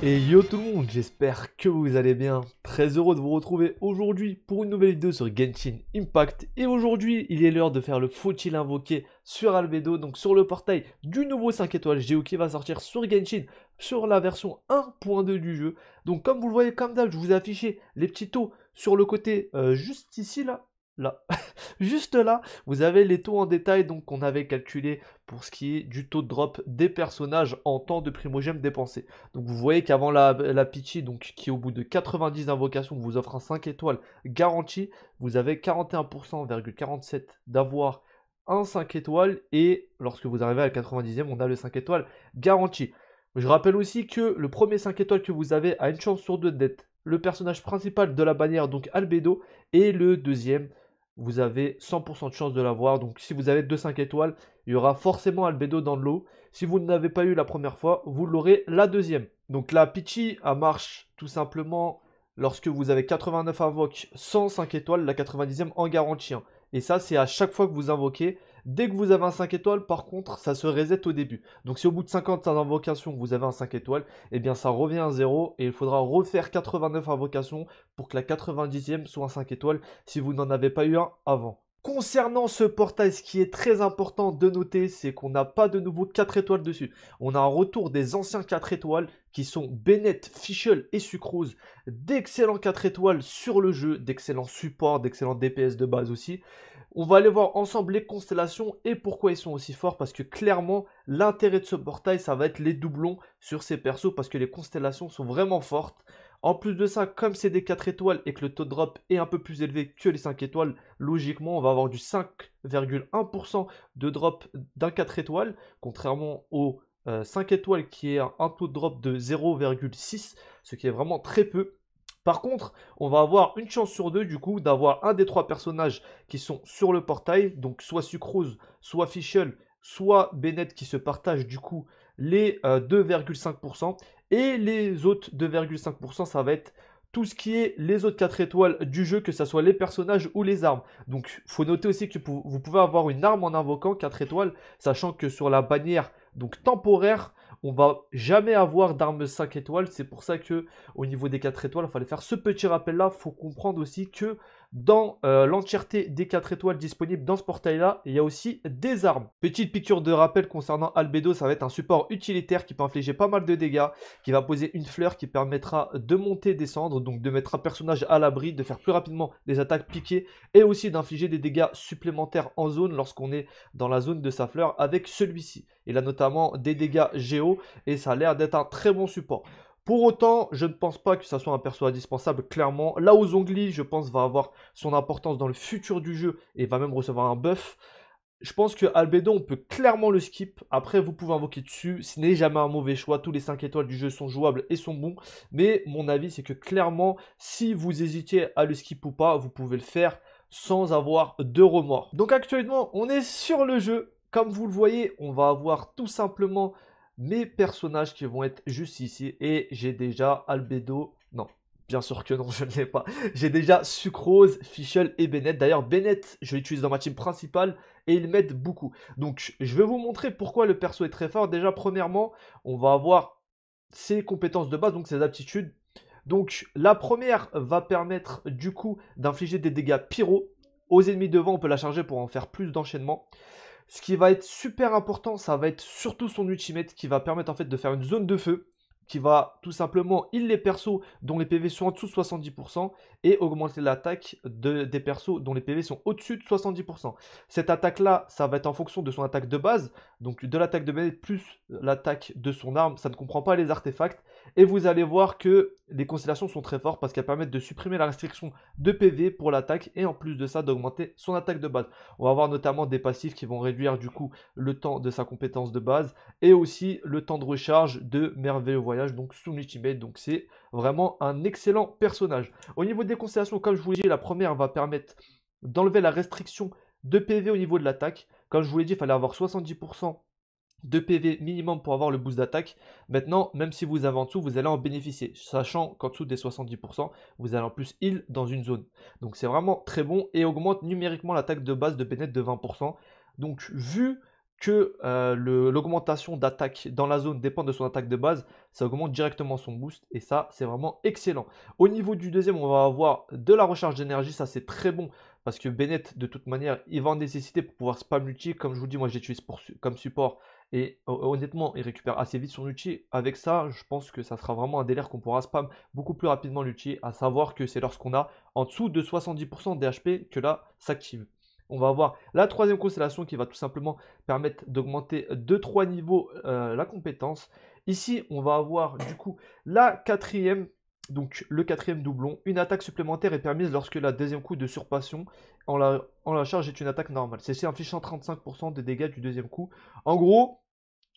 Et yo tout le monde, j'espère que vous allez bien. Très heureux de vous retrouver aujourd'hui pour une nouvelle vidéo sur Genshin Impact. Et aujourd'hui, il est l'heure de faire le faut-il invoquer sur Albedo, donc sur le portail du nouveau 5 étoiles Géo qui va sortir sur Genshin sur la version 1.2 du jeu. Donc comme vous le voyez comme d'hab, je vous ai affiché les petits taux sur le côté euh, juste ici là, là, juste là, vous avez les taux en détail donc qu'on avait calculé pour ce qui est du taux de drop des personnages en temps de primogème dépensé. Donc vous voyez qu'avant la, la qui au bout de 90 invocations vous offre un 5 étoiles garanti, vous avez 41,47% d'avoir un 5 étoiles et lorsque vous arrivez à la 90e, on a le 5 étoiles garanti. Je rappelle aussi que le premier 5 étoiles que vous avez a une chance sur deux d'être le personnage principal de la bannière, donc Albedo, et le deuxième, vous avez 100% de chance de l'avoir. Donc si vous avez 2-5 étoiles, il y aura forcément Albedo dans l'eau. Si vous ne l'avez pas eu la première fois, vous l'aurez la deuxième. Donc la Pichi, elle marche tout simplement lorsque vous avez 89 invoques sans 5 étoiles, la 90e en garantie. Hein. Et ça, c'est à chaque fois que vous invoquez. Dès que vous avez un 5 étoiles, par contre, ça se reset au début. Donc si au bout de 50 invocations, vous avez un 5 étoiles, eh bien ça revient à 0 et il faudra refaire 89 invocations pour que la 90e soit un 5 étoiles si vous n'en avez pas eu un avant. Concernant ce portail, ce qui est très important de noter, c'est qu'on n'a pas de nouveau 4 étoiles dessus. On a un retour des anciens 4 étoiles qui sont Bennett, Fischl et Sucrose. D'excellents 4 étoiles sur le jeu, d'excellents supports, d'excellents DPS de base aussi. On va aller voir ensemble les constellations et pourquoi ils sont aussi forts parce que clairement l'intérêt de ce portail ça va être les doublons sur ces persos parce que les constellations sont vraiment fortes. En plus de ça, comme c'est des 4 étoiles et que le taux de drop est un peu plus élevé que les 5 étoiles, logiquement on va avoir du 5,1% de drop d'un 4 étoiles, contrairement au 5 euh, étoiles qui est un taux de drop de 0,6, ce qui est vraiment très peu. Par contre, on va avoir une chance sur deux du coup d'avoir un des trois personnages qui sont sur le portail, donc soit Sucrose, soit Fischl, soit Bennett qui se partagent du coup les 2,5%. Euh, et les autres 2,5%, ça va être tout ce qui est les autres 4 étoiles du jeu, que ce soit les personnages ou les armes. Donc, il faut noter aussi que vous pouvez avoir une arme en invoquant 4 étoiles, sachant que sur la bannière donc temporaire, on va jamais avoir d'armes 5 étoiles. C'est pour ça que au niveau des 4 étoiles, il fallait faire ce petit rappel là. Il faut comprendre aussi que dans euh, l'entièreté des 4 étoiles disponibles dans ce portail-là, il y a aussi des armes. Petite piqûre de rappel concernant Albedo, ça va être un support utilitaire qui peut infliger pas mal de dégâts, qui va poser une fleur qui permettra de monter, descendre, donc de mettre un personnage à l'abri, de faire plus rapidement des attaques piquées, et aussi d'infliger des dégâts supplémentaires en zone lorsqu'on est dans la zone de sa fleur avec celui-ci. Il a notamment des dégâts géo, et ça a l'air d'être un très bon support. Pour autant, je ne pense pas que ça soit un perso indispensable, clairement. Là où Zongli, je pense, va avoir son importance dans le futur du jeu et va même recevoir un buff. Je pense que Albedo, on peut clairement le skip. Après, vous pouvez invoquer dessus. Ce n'est jamais un mauvais choix. Tous les 5 étoiles du jeu sont jouables et sont bons. Mais mon avis, c'est que clairement, si vous hésitiez à le skip ou pas, vous pouvez le faire sans avoir de remords. Donc actuellement, on est sur le jeu. Comme vous le voyez, on va avoir tout simplement mes personnages qui vont être juste ici. Et j'ai déjà Albedo. Non, bien sûr que non, je ne l'ai pas. J'ai déjà Sucrose, Fischl et Bennett. D'ailleurs, Bennett, je l'utilise dans ma team principale et il m'aide beaucoup. Donc, je vais vous montrer pourquoi le perso est très fort. Déjà, premièrement, on va avoir ses compétences de base, donc ses aptitudes. Donc, la première va permettre du coup d'infliger des dégâts pyro. Aux ennemis devant, on peut la charger pour en faire plus d'enchaînement. Ce qui va être super important, ça va être surtout son ultimate qui va permettre en fait de faire une zone de feu qui va tout simplement heal les persos dont les PV sont en dessous de 70% et augmenter l'attaque de, des persos dont les PV sont au-dessus de 70%. Cette attaque-là, ça va être en fonction de son attaque de base, donc de l'attaque de base plus l'attaque de son arme, ça ne comprend pas les artefacts. Et vous allez voir que les constellations sont très fortes parce qu'elles permettent de supprimer la restriction de PV pour l'attaque et en plus de ça d'augmenter son attaque de base. On va avoir notamment des passifs qui vont réduire du coup le temps de sa compétence de base et aussi le temps de recharge de merveilleux voyage, donc son ultimate. Donc c'est vraiment un excellent personnage. Au niveau des constellations, comme je vous l'ai dit, la première va permettre d'enlever la restriction de PV au niveau de l'attaque. Comme je vous l'ai dit, il fallait avoir 70% de PV minimum pour avoir le boost d'attaque. Maintenant, même si vous avez en dessous, vous allez en bénéficier, sachant qu'en dessous des 70%, vous allez en plus heal dans une zone. Donc c'est vraiment très bon et augmente numériquement l'attaque de base de Bennett de 20%. Donc vu que euh, l'augmentation d'attaque dans la zone dépend de son attaque de base, ça augmente directement son boost et ça c'est vraiment excellent. Au niveau du deuxième, on va avoir de la recharge d'énergie, ça c'est très bon parce que Bennett de toute manière il va en nécessiter pour pouvoir spam l'ulti. Comme je vous dis, moi j'utilise comme support et honnêtement il récupère assez vite son ulti. Avec ça, je pense que ça sera vraiment un délire qu'on pourra spam beaucoup plus rapidement l'ulti, à savoir que c'est lorsqu'on a en dessous de 70% d'HP que là s'active on va avoir la troisième constellation qui va tout simplement permettre d'augmenter de 3 niveaux la compétence. Ici, on va avoir du coup la quatrième, donc le quatrième doublon. Une attaque supplémentaire est permise lorsque la deuxième coup de surpassion en la, charge est une attaque normale. C'est infligeant 35% de dégâts du deuxième coup. En gros,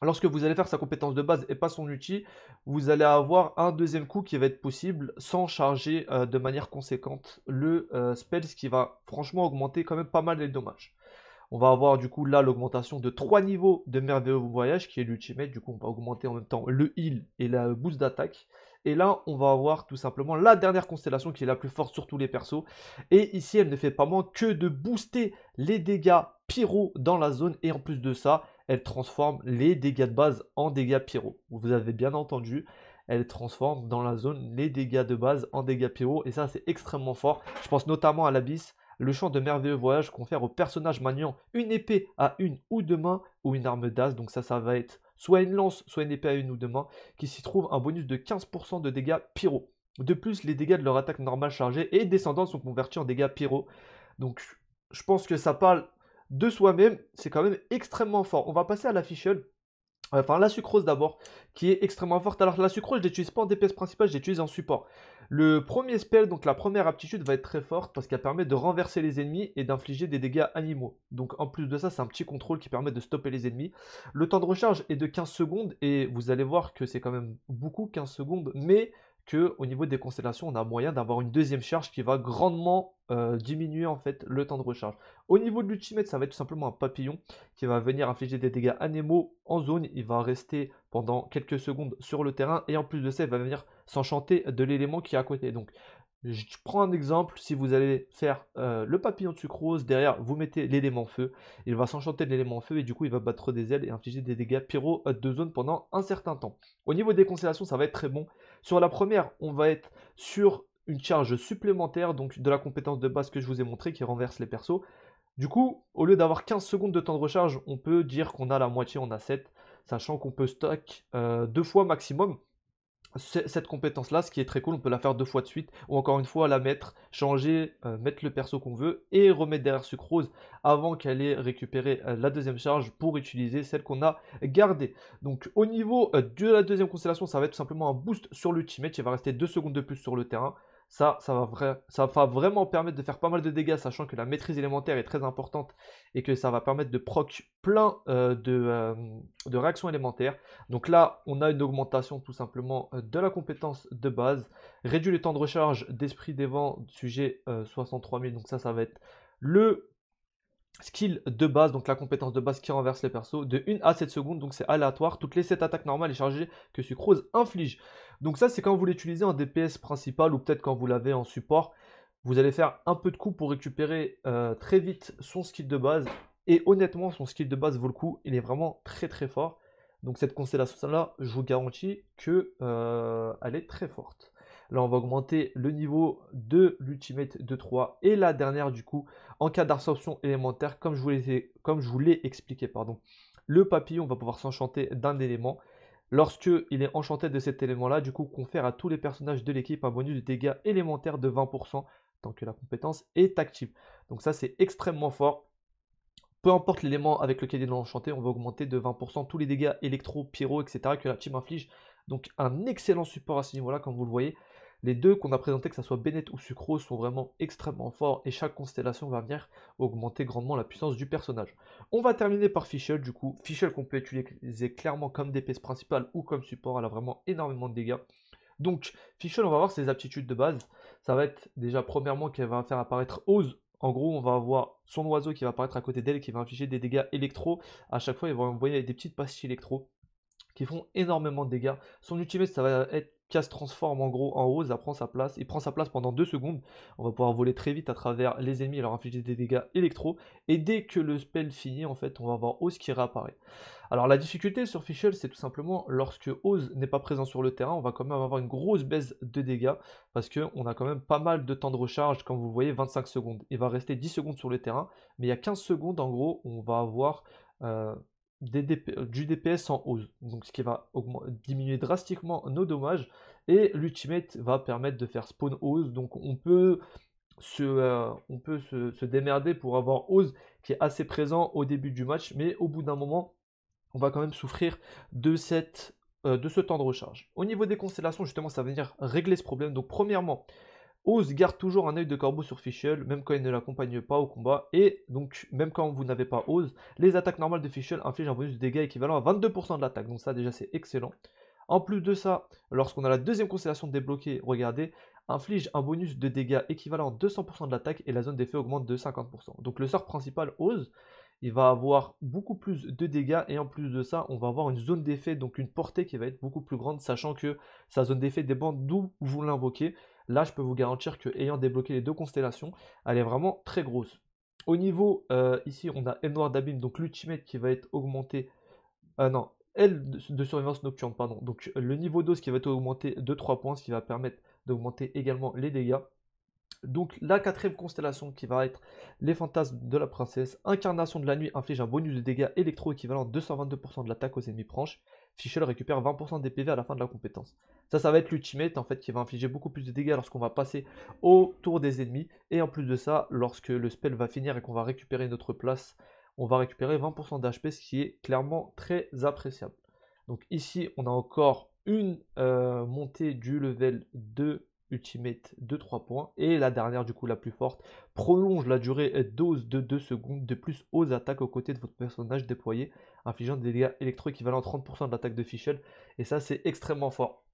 Lorsque vous allez faire sa compétence de base et pas son outil, vous allez avoir un deuxième coup qui va être possible sans charger euh, de manière conséquente le euh, spell, ce qui va franchement augmenter quand même pas mal les dommages. On va avoir du coup là l'augmentation de 3 niveaux de merveilleux voyage qui est l'ultimate. Du coup, on va augmenter en même temps le heal et la boost d'attaque. Et là, on va avoir tout simplement la dernière constellation qui est la plus forte sur tous les persos. Et ici, elle ne fait pas moins que de booster les dégâts pyro dans la zone. Et en plus de ça, elle transforme les dégâts de base en dégâts pyro. Vous avez bien entendu, elle transforme dans la zone les dégâts de base en dégâts pyro. Et ça, c'est extrêmement fort. Je pense notamment à l'abysse. Le champ de merveilleux voyage confère au personnage maniant une épée à une ou deux mains ou une arme d'as. Donc ça, ça va être soit une lance, soit une épée à une ou deux mains, qui s'y trouve un bonus de 15% de dégâts pyro. De plus, les dégâts de leur attaque normale chargée et descendante sont convertis en dégâts pyro. Donc je pense que ça parle de soi-même, c'est quand même extrêmement fort. On va passer à la fichiole. Enfin, la sucrose d'abord, qui est extrêmement forte. Alors, la sucrose, je l'utilise pas en DPS principal, je l'utilise en support. Le premier spell, donc la première aptitude, va être très forte parce qu'elle permet de renverser les ennemis et d'infliger des dégâts animaux. Donc, en plus de ça, c'est un petit contrôle qui permet de stopper les ennemis. Le temps de recharge est de 15 secondes et vous allez voir que c'est quand même beaucoup, 15 secondes, mais que au niveau des constellations, on a moyen d'avoir une deuxième charge qui va grandement euh, diminuer en fait le temps de recharge. Au niveau de l'ultimate, ça va être tout simplement un papillon qui va venir infliger des dégâts animaux en zone. Il va rester pendant quelques secondes sur le terrain et en plus de ça, il va venir s'enchanter de l'élément qui est à côté. Donc je prends un exemple, si vous allez faire euh, le papillon de sucrose, derrière vous mettez l'élément feu, il va s'enchanter de l'élément feu et du coup il va battre des ailes et infliger des dégâts pyro de zone pendant un certain temps. Au niveau des constellations, ça va être très bon. Sur la première, on va être sur une charge supplémentaire, donc de la compétence de base que je vous ai montré qui renverse les persos. Du coup, au lieu d'avoir 15 secondes de temps de recharge, on peut dire qu'on a la moitié, on a 7, sachant qu'on peut stock euh, deux fois maximum cette compétence-là, ce qui est très cool, on peut la faire deux fois de suite, ou encore une fois la mettre, changer, euh, mettre le perso qu'on veut, et remettre derrière sucrose avant qu'elle ait récupéré euh, la deuxième charge pour utiliser celle qu'on a gardée. Donc au niveau euh, de la deuxième constellation, ça va être tout simplement un boost sur l'ultimate, il va rester deux secondes de plus sur le terrain. Ça, ça va, ça va vraiment permettre de faire pas mal de dégâts, sachant que la maîtrise élémentaire est très importante et que ça va permettre de proc plein euh, euh, de, réactions élémentaires. Donc là, on a une augmentation tout simplement euh, de la compétence de base. Réduit le temps de recharge d'esprit des vents, sujet 63 000. Donc ça, ça va être le skill de base, donc la compétence de base qui renverse les persos, de 1 à 7 secondes, donc c'est aléatoire. Toutes les 7 attaques normales et chargées que Sucrose inflige. Donc ça, c'est quand vous l'utilisez en DPS principal ou peut-être quand vous l'avez en support. Vous allez faire un peu de coup pour récupérer euh, très vite son skill de base. Et honnêtement, son skill de base vaut le coup. Il est vraiment très très fort. Donc cette constellation-là, je vous garantis qu'elle euh, est très forte. Là, on va augmenter le niveau de l'ultimate de 3. Et la dernière, du coup, en cas d'absorption élémentaire, comme je vous l'ai expliqué, pardon, le papillon va pouvoir s'enchanter d'un élément. Lorsque il est enchanté de cet élément-là, du coup, confère à tous les personnages de l'équipe un bonus de dégâts élémentaires de 20% tant que la compétence est active. Donc ça, c'est extrêmement fort. Peu importe l'élément avec lequel il est enchanté, on va augmenter de 20% tous les dégâts électro, pyro, etc. que la team inflige. Donc un excellent support à ce niveau-là, comme vous le voyez. Les deux qu'on a présentés, que ce soit Bennett ou Sucrose, sont vraiment extrêmement forts et chaque constellation va venir augmenter grandement la puissance du personnage. On va terminer par Fischl, du coup. Fischl qu'on peut utiliser clairement comme DPS principale ou comme support, elle a vraiment énormément de dégâts. Donc, Fischl, on va voir ses aptitudes de base. Ça va être déjà premièrement qu'elle va faire apparaître Ose. En gros, on va avoir son oiseau qui va apparaître à côté d'elle qui va infliger des dégâts électro. À chaque fois, il va envoyer des petites pastilles électro qui font énormément de dégâts. Son ultimate, ça va être casse transforme en gros en Ose, prend sa place, il prend sa place pendant 2 secondes, on va pouvoir voler très vite à travers les ennemis et leur infliger des dégâts électro, et dès que le spell finit en fait on va avoir Ose qui réapparaît. Alors la difficulté sur Fischl c'est tout simplement lorsque Ose n'est pas présent sur le terrain, on va quand même avoir une grosse baisse de dégâts, parce qu'on a quand même pas mal de temps de recharge, comme vous voyez 25 secondes, il va rester 10 secondes sur le terrain, mais il y a 15 secondes en gros on va avoir... Euh, euh, du DPS en hausse, donc ce qui va diminuer drastiquement nos dommages, et l'ultimate va permettre de faire spawn hose, donc on peut se, euh, démerder pour avoir hose qui est assez présent au début du match, mais au bout d'un moment, on va quand même souffrir de, euh, de ce temps de recharge. Au niveau des constellations, justement, ça va venir régler ce problème. Donc premièrement, Oz garde toujours un œil de corbeau sur Fischl, même quand il ne l'accompagne pas au combat. Et donc, même quand vous n'avez pas Oz, les attaques normales de Fischl infligent un bonus de dégâts équivalent à 22% de l'attaque. Donc ça, déjà, c'est excellent. En plus de ça, lorsqu'on a la deuxième constellation débloquée, regardez, inflige un bonus de dégâts équivalent à 200% de l'attaque et la zone d'effet augmente de 50%. Donc le sort principal, Oz, il va avoir beaucoup plus de dégâts et en plus de ça, on va avoir une zone d'effet, donc une portée qui va être beaucoup plus grande, sachant que sa zone d'effet dépend d'où vous l'invoquez. Là, je peux vous garantir que ayant débloqué les deux constellations, elle est vraiment très grosse. Au niveau, euh, ici, on a M noir d'abîme, donc l'ultimate qui va être augmenté. Euh, non, L de, surveillance nocturne, pardon. Donc le niveau dose qui va être augmenté de 3 points, ce qui va permettre d'augmenter également les dégâts. Donc la quatrième constellation qui va être les fantasmes de la princesse. Incarnation de la nuit inflige un bonus de dégâts électro équivalent à 222% de l'attaque aux ennemis proches. Fischl récupère 20% des PV à la fin de la compétence. Ça, ça va être l'ultimate en fait qui va infliger beaucoup plus de dégâts lorsqu'on va passer autour des ennemis. Et en plus de ça, lorsque le spell va finir et qu'on va récupérer notre place, on va récupérer 20% d'HP, ce qui est clairement très appréciable. Donc ici, on a encore une euh, montée du level 2 Ultimate de 3 points. Et la dernière, du coup, la plus forte, prolonge la durée dose de 2 secondes de plus aux attaques aux côtés de votre personnage déployé, infligeant des dégâts électro équivalents à 30% de l'attaque de Fischl. Et ça, c'est extrêmement fort.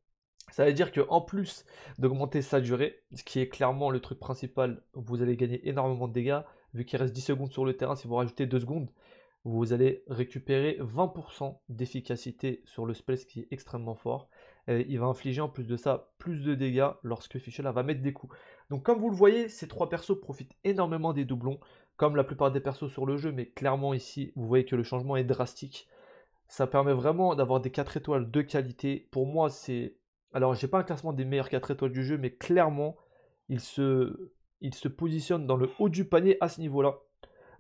Ça veut dire qu'en plus d'augmenter sa durée, ce qui est clairement le truc principal, vous allez gagner énormément de dégâts. Vu qu'il reste 10 secondes sur le terrain, si vous rajoutez 2 secondes, vous allez récupérer 20% d'efficacité sur le spell, qui est extrêmement fort. il va infliger en plus de ça plus de dégâts lorsque Fischl va mettre des coups. Donc comme vous le voyez, ces trois persos profitent énormément des doublons, comme la plupart des persos sur le jeu, mais clairement ici, vous voyez que le changement est drastique. Ça permet vraiment d'avoir des 4 étoiles de qualité. Pour moi, c'est... Alors, j'ai pas un classement des meilleurs 4 étoiles du jeu, mais clairement, il se, il se positionne dans le haut du panier à ce niveau-là.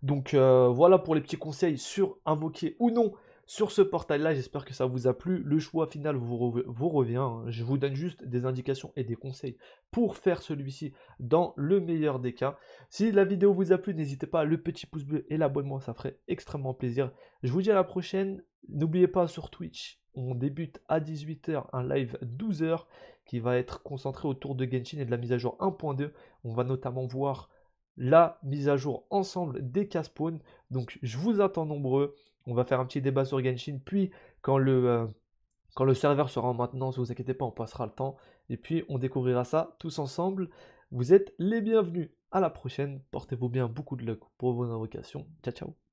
Donc euh, voilà pour les petits conseils sur invoquer ou non sur ce portail-là. J'espère que ça vous a plu. Le choix final vous, revient. Hein. Je vous donne juste des indications et des conseils pour faire celui-ci dans le meilleur des cas. Si la vidéo vous a plu, n'hésitez pas le petit pouce bleu et l'abonnement, ça ferait extrêmement plaisir. Je vous dis à la prochaine. N'oubliez pas sur Twitch, on débute à 18h un live 12h qui va être concentré autour de Genshin et de la mise à jour 1.2. On va notamment voir la mise à jour ensemble des cas spawn. Donc je vous attends nombreux. On va faire un petit débat sur Genshin. Puis quand le, euh, quand le serveur sera en maintenance, vous inquiétez pas, on passera le temps. Et puis on découvrira ça tous ensemble. Vous êtes les bienvenus. À la prochaine. Portez-vous bien. Beaucoup de luck pour vos invocations. Ciao ciao.